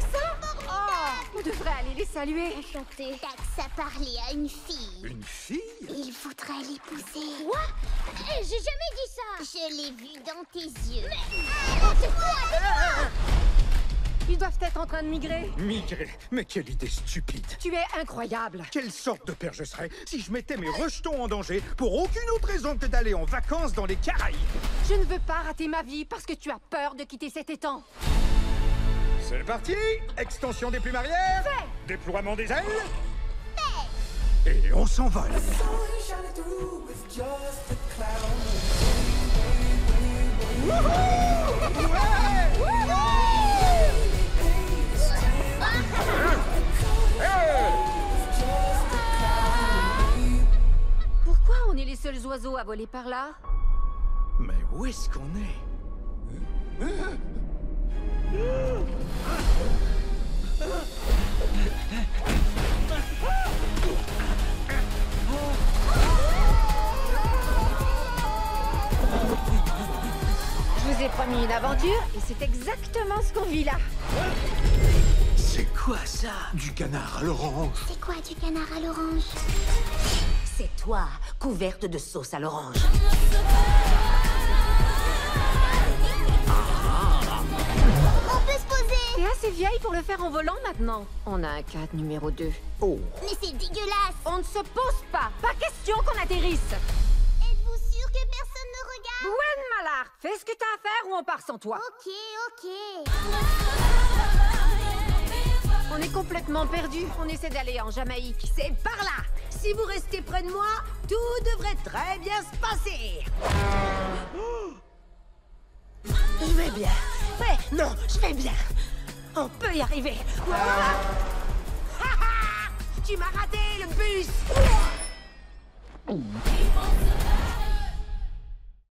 ça Oh, on devrait aller les saluer. Enchantée. Dax a parlé à une fille. Une fille Il voudrait l'épouser. Quoi Eh, J'ai jamais dit ça Je l'ai vu dans tes yeux. Ils doivent être en train de migrer. Migrer Mais quelle idée stupide Tu es incroyable. Quelle sorte de père je serais si je mettais mes rejetons en danger pour aucune autre raison que d'aller en vacances dans les Caraïbes? Je ne veux pas rater ma vie parce que tu as peur de quitter cet étang. C'est parti. Extension des plumes arrière. Déploiement des ailes. Et on s'envole. Pourquoi on est les seuls oiseaux à voler par là? Mais où est-ce qu'on est? Vous ai promis une aventure et c'est exactement ce qu'on vit là. C'est quoi ça? Du canard à l'orange. C'est quoi du canard à l'orange? C'est toi, couverte de sauce à l'orange. On peut se poser T'es assez vieille pour le faire en volant maintenant. On a un cadre numéro 2. Oh Mais c'est dégueulasse On ne se pose pas. Pas question qu'on atterrisse. Fais ce que t'as à faire ou on part sans toi. Ok, ok. On est complètement perdu. On essaie d'aller en Jamaïque. C'est par là Si vous restez près de moi, tout devrait très bien se passer Je vais bien. Ouais, non, je vais bien. On peut y arriver. Tu m'as raté, le bus